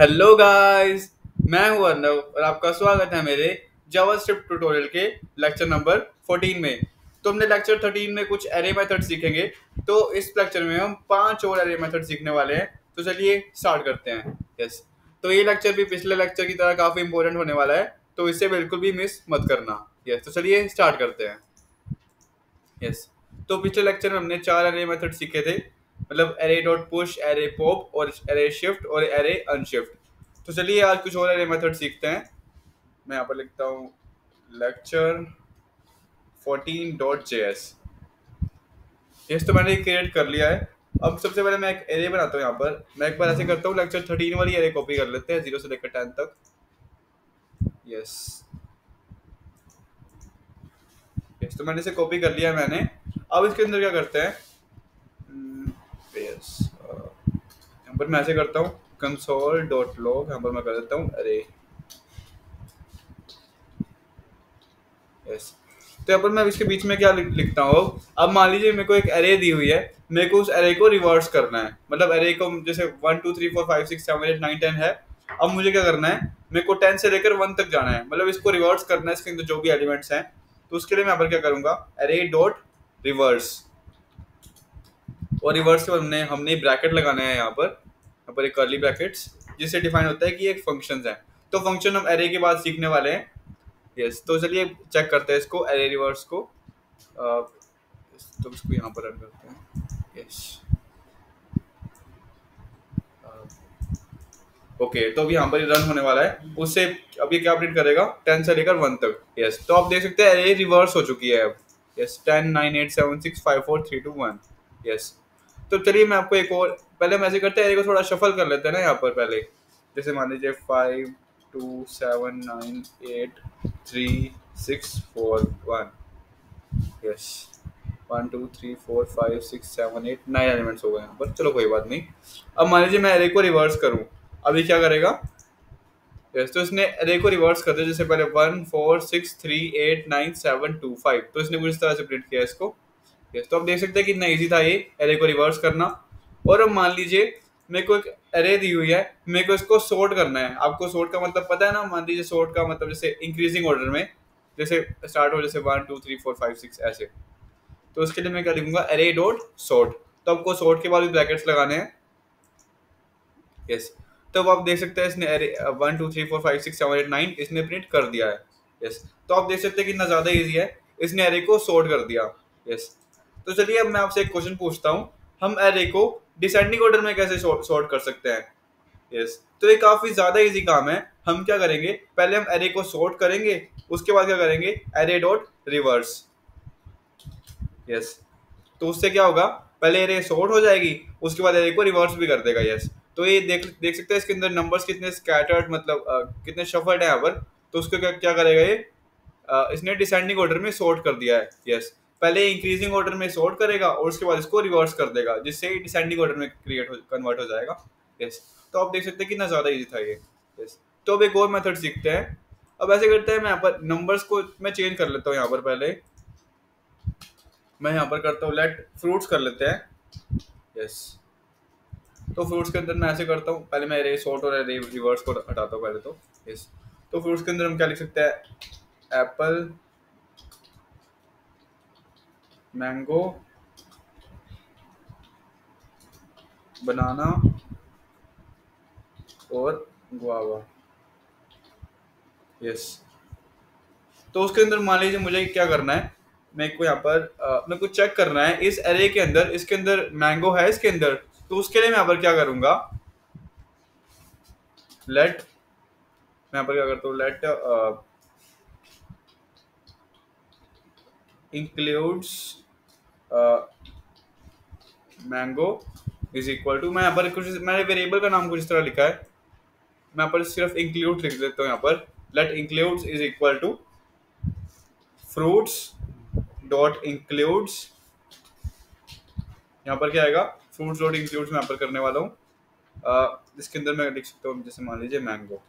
Hello guys मैं हूँ अर्नव और आपका स्वागत है मेरे जावास्क्रिप्ट ट्यूटोरियल के लेक्चर नंबर 14 में। तो हमने लेक्चर 13 में कुछ एरे मेथड सीखेंगे तो इस लेक्चर में हम पाँच और एरे मेथड सीखने वाले हैं। तो चलिए स्टार्ट करते हैं। यस तो ये लेक्चर भी पिछले लेक्चर की तरह काफ़ी इंपॉर्टेंट होने वाला है तो इसे बिल्कुल भी मिस मत करना। यस तो चलिए स्टार्ट करते हैं। यस तो पिछले लेक्चर में हमने चार एरे मेथड सीखे थे मतलब array dot push array pop और एरे शिफ्ट और एरे अनशिफ्ट तो चलिए आज कुछ और एरे मेथड सीखते हैं। मैं यहाँ पर लिखता हूँ lecture fourteen dot J S yes तो मैंने क्रिएट कर लिया है। अब सबसे पहले मैं एक एरे बनाता हूँ यहाँ पर। मैं एक बार ऐसे करता हूँ लेक्चर थर्टीन वाली एरे कॉपी कर लेते हैं ज़ीरो से लेकर टेन तक। यस यस तो मैंने इसे कॉपी कर लिया मैंने। अब इसके अंदर क्या करते हैं यस पर मैं ऐसे करता हूँ कंसोल डॉट लॉग यहाँ पर मैं कर देता हूँ अरे यस तो यहाँ पर मैं इसके बीच में क्या लिखता हूँ? अब मान लीजिए मेरे को एक अरे दी हुई है, मेरे को उस अरे को रिवर्स करना है। मतलब अरे को जैसे one two three four five six seven eight nine ten है। अब मुझे क्या करना है? मेरे को टेन से लेकर वन तक जाना है। मतलब इसको रिवर्स करना है, इसके अंदर जो भी एलिमेंट्स हैं। तो उसके लिए मैं यहाँ पर क्या करूँगा? अरे डॉट रिवर्स और रिवर्स हमने हमने ब्रैकेट लगाना है यहाँ पर। यहाँ पर एक कर्ली ब्रैकेट्स जिससे डिफाइन होता है कि एक फ़ंक्शन है। तो फ़ंक्शन हम एरे के बाद सीखने वाले हैं। यस तो चलिए चेक करते हैं इसको एरे रिवर्स को। तो इसको यहाँ पर रन करते हैं। यस ओके okay, तो अभी यहाँ पर रन होने वाला है। उससे अभी क्या प्रिंट करेगा? टेन से लेकर वन तक। यस yes, तो आप देख सकते हैं एरे रिवर्स हो चुकी है अब। Yes ten nine eight seven six five four three two one yes तो चलिए मैं आपको एक और, पहले हम ऐसे करते हैं को थोड़ा शफल कर लेते हैं ना यहाँ पर पहले। जैसे मान लीजिए five two seven nine eight three six four one yes one two three four five six seven eight nine elements हो गए यहाँ पर। चलो कोई बात नहीं। अब मान लीजिए मैं एरे को रिवर्स करूँ। अभी क्या करेगा? यस तो इसने एरे को रिवर्स कर दिया, जैसे पहले one four six three eight nine seven two five तो इसने कुछ इस तरह से प्रिंट किया इसको। यस तो आप देख सकते हैं कितना ईजी था ये एरे को रिवर्स करना। और अब मान लीजिए, मेरे को एक एरे दी हुई है, मेरे को इसको सोर्ट करना है। आपको सोर्ट का मतलब पता है ना? मान लीजिए सोर्ट का मतलब जैसे इंक्रीजिंग ऑर्डर में, जैसे स्टार्ट हो जैसे one two three four five six ऐसे। तो उसके लिए मैं क्या लिखूँगा? एरे डॉट सोर्ट तो आपको सोर्ट के बाद भी ब्रैकेट्स लगाने हैं। यस तो अब आप देख सकते हैं इसने array one two three four five six seven eight nine इसने प्रिंट कर दिया है। यस तो आप देख सकते हैं कितना ज़्यादा ईजी है। इसने एरे को सोर्ट कर दिया। यस तो चलिए अब मैं आपसे एक क्वेश्चन पूछता हूँ। हम एरे को डिसेंडिंग ऑर्डर में कैसे सॉर्ट कर सकते हैं? Yes yes. तो ये काफ़ी ज़्यादा इजी काम है। हम क्या करेंगे? पहले हम एरे को सॉर्ट करेंगे उसके बाद क्या करेंगे? एरे डॉट रिवर्स यस तो उससे क्या होगा? पहले एरे सॉर्ट हो जाएगी उसके बाद एरे को रिवर्स भी कर देगा यस तो ये देख देख सकते हैं इसके अंदर नंबर्स कितने स्कैटर्ड मतलब आ, कितने शफर्ड है यहाँ पर। तो उसको क्या क्या करेगा ये? आ, इसने डिसेंडिंग ऑर्डर में सॉर्ट कर दिया है यस पहले इंक्रीजिंग ऑर्डर में सॉर्ट करेगा और उसके बाद इसको रिवर्स कर देगा, जिससे डिसेंडिंग ऑर्डर में क्रिएट हो कन्वर्ट हो जाएगा। यस तो आप देख सकते हैं कितना ज़्यादा इजी था ये। यस तो अब एक और मेथड सीखते हैं। अब ऐसे करते हैं, मैं यहाँ पर नंबर्स को मैं चेंज कर लेता हूँ यहाँ पर पहले। मैं यहाँ पर करता हूँ लेट फ्रूट्स कर लेते हैं। यस तो फ्रूट्स के अंदर मैं ऐसे करता हूँ, पहले मैं रे सॉर्ट और रे रिवर्स को हटाता हूँ पहले तो। यस तो फ्रूट्स के अंदर हम क्या लिख सकते हैं? एप्पल मैंगो, बनाना और गुआवा यस तो उसके अंदर मान लीजिए मुझे क्या करना है? मेरे को यहाँ पर मेरे को चेक करना है इस एरे के अंदर, इसके अंदर मैंगो है इसके अंदर तो उसके लिए मैं यहाँ पर क्या करूँगा? लेट मैं यहाँ पर क्या करता हूँ? Let includes mango is equal to मैं यहाँ पर कुछ, मैंने वेरिएबल का नाम कुछ इस तरह लिखा है। मैं यहाँ पर सिर्फ़ इंक्लूड लिख देता हूँ यहाँ पर। Let includes is equal to fruits dot includes यहाँ पर क्या आएगा? फ्रूट्स डॉट इंक्लूड्स मैं यहाँ पर करने वाला हूँ। इसके अंदर मैं लिख सकता हूँ, जैसे मान लीजिए मैंगो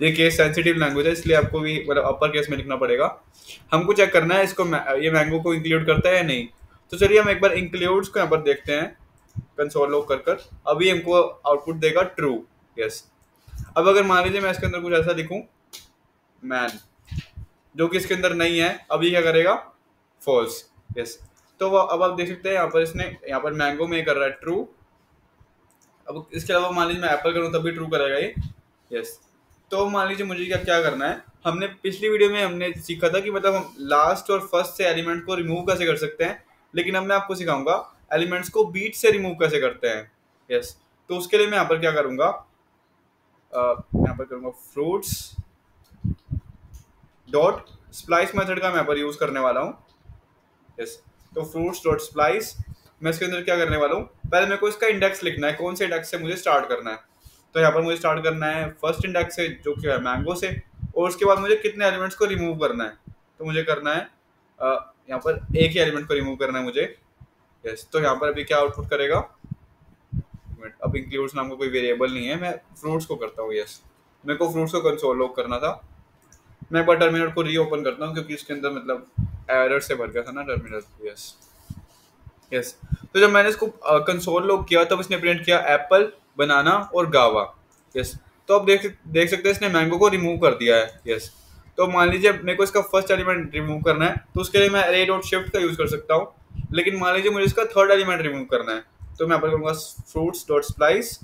ये केस सेंसिटिव लैंग्वेज है, इसलिए आपको भी मतलब अपर केस में लिखना पड़ेगा। हमको चेक करना है इसको ये मैंगो को इंक्लूड करता है या नहीं। तो चलिए हम एक बार इंक्लूड्स को यहाँ पर देखते हैं। कंसोल लॉक कर कर। अभी हमको आउटपुट देगा ट्रू यस अब अगर मान लीजिए मैं इसके अंदर कुछ ऐसा लिखूं मैन जो कि इसके अंदर नहीं है, अभी क्या करेगा? फॉल्स यस तो अब आप देख सकते हैं यहाँ पर इसने, यहाँ पर मैंगो में कर रहा है ट्रू अब इसके अलावा मान लीजिए मैं एप्पल करूँ तब भी ट्रू करेगा ये यस तो मान लीजिए मुझे क्या क्या करना है? हमने पिछली वीडियो में हमने सीखा था कि मतलब हम लास्ट और फ़र्स्ट से एलिमेंट को रिमूव कैसे कर सकते हैं, लेकिन अब मैं आपको सिखाऊँगा एलिमेंट्स को बीट से रिमूव कैसे करते हैं। Yes yes. तो उसके लिए मैं यहाँ पर क्या करूँगा? यहाँ पर करूँगा फ्रूट्स डॉट स्प्लाइस मेथड का मैं यहाँ पर यूज़ करने वाला हूँ। Yes yes. तो फ्रूट्स डॉट स्प्लाइस मैं इसके अंदर क्या करने वाला हूँ? पहले मेरे को इसका इंडेक्स लिखना है, कौन से इंडेक्स से मुझे स्टार्ट करना है। तो यहाँ पर मुझे स्टार्ट करना है फ़र्स्ट इंडेक्स से, जो कि है मैंगो से, और उसके बाद मुझे कितने एलिमेंट्स को रिमूव करना है? तो मुझे करना है यहाँ पर एक ही एलिमेंट को रिमूव करना है मुझे। यस तो यहाँ पर अभी क्या आउटपुट करेगा? अब इंक्लूड्स नाम का कोई वेरिएबल नहीं है, मैं फ्रूट्स को करता हूँ यस मेरे को फ्रूट्स को कंसोल लॉक करना था। मैं एक बार टर्मिनल को रीओपन करता हूँ, क्योंकि इसके अंदर मतलब एरर से भर गया था ना टर्मिनल यस यस तो जब मैंने इसको कंसोल लॉक किया, तब इसने प्रिंट किया एप्पल बनाना और गावा। यस तो अब देख देख सकते हैं इसने मैंगो को रिमूव कर दिया है। यस तो मान लीजिए मेरे को इसका फ़र्स्ट एलिमेंट रिमूव करना है तो उसके लिए मैं अरे डॉट शिफ्ट का यूज़ कर सकता हूँ। लेकिन मान लीजिए मुझे इसका थर्ड एलिमेंट रिमूव करना है तो मैं यहाँ करूँगा fruits dot splice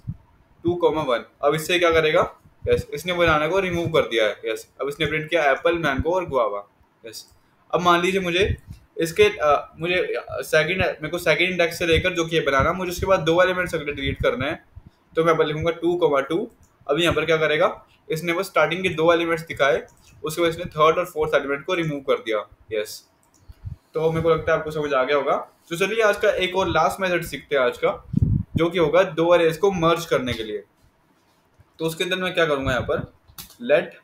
two comma one अब इससे क्या करेगा? यस इसने बनाना को रिमूव कर दिया है। यस अब इसने प्रिंट किया एप्पल मैंगो और गुआवा यस अब मान लीजिए मुझे इसके आ, मुझे सेकंड मेरे को सेकंड इंडेक्स से लेकर जो कि ये बनाना मुझे उसके बाद दो एलिमेंट्स अगले डिलीट करना हैं। तो मैं लिखूँगा टू कोमा टू अभी यहाँ पर क्या करेगा? इसने बस स्टार्टिंग के दो एलिमेंट्स दिखाए, उसके बाद इसने थर्ड और फोर्थ एलिमेंट को रिमूव कर दिया। यस तो मेरे को लगता है आपको समझ आ गया होगा। तो चलिए आज का एक और लास्ट मेथड सीखते हैं आज का, जो कि होगा दो अरेज को मर्ज करने के लिए। तो उसके अंदर मैं क्या करूँगा यहाँ पर? Let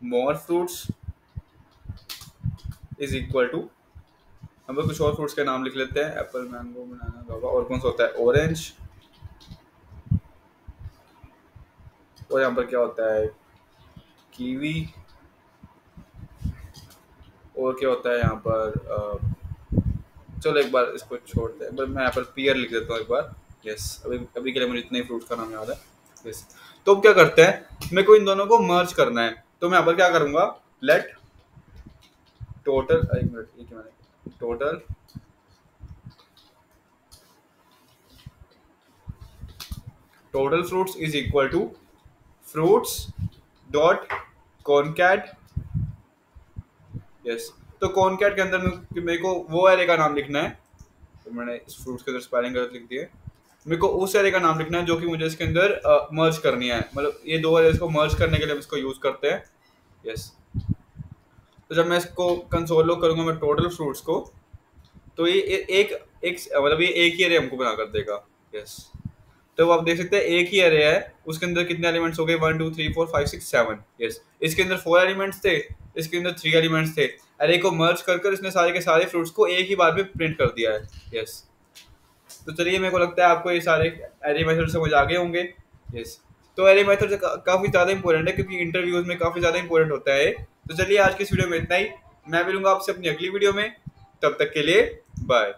more fruits is equal to हम लोग कुछ और फ्रूट्स के नाम लिख लेते हैं। एप्पल मैंगो बनाना और कौन सा होता है? ऑरेंज और यहाँ पर क्या होता है? कीवी। और क्या होता है यहाँ पर चलो एक बार इसको छोड़ते हैं। मैं यहाँ पर पियर लिख देता हूँ एक बार। यस अभी अभी के लिए मुझे इतने फ्रूट्स का नाम याद है। यस तो अब क्या करते हैं? मेरे को इन दोनों को मर्ज करना है। तो मैं यहाँ पर क्या करूँगा? लेट टोटल एक मिनट एक minute total total fruits is equal to fruits dot concat yes तो कॉनकैट के अंदर मेरे को वो एरे का नाम लिखना है। तो मैंने इस फ्रूट्स के अंदर स्पेलिंग गलत लिख दिया। मेरे को उस एरे का नाम लिखना है जो कि मुझे इसके अंदर मर्ज करनी है। मतलब ये दो एरे को मर्ज करने के लिए हम इसको यूज़ करते हैं। यस तो जब मैं इसको कंसोल लो करूँगा, मैं टोटल फ्रूट्स को तो ये एक एक मतलब ये एक ही एरे हमको बना कर देगा। यस तो आप देख सकते हैं, एक ही अरे है। उसके अंदर कितने एलिमेंट्स हो गए? One two three four five six seven yes इसके अंदर फोर एलिमेंट्स थे, इसके अंदर थ्री एलिमेंट्स थे। अरे को मर्ज कर कर इसने सारे के सारे फ्रूट्स को एक ही बार में प्रिंट कर दिया है। यस तो चलिए, मेरे को लगता है आपको ये सारे एरे मेथड समझ आ गए होंगे। यस तो एरे मेथड काफ़ी ज़्यादा इंपॉर्टेंट है, क्योंकि इंटरव्यूज़ में काफ़ी ज़्यादा इंपॉर्टेंट होता है तो चलिए, आज की इस वीडियो में इतना ही। मैं मिलूँगा आपसे अपनी अगली वीडियो में। तब तक के लिए बाय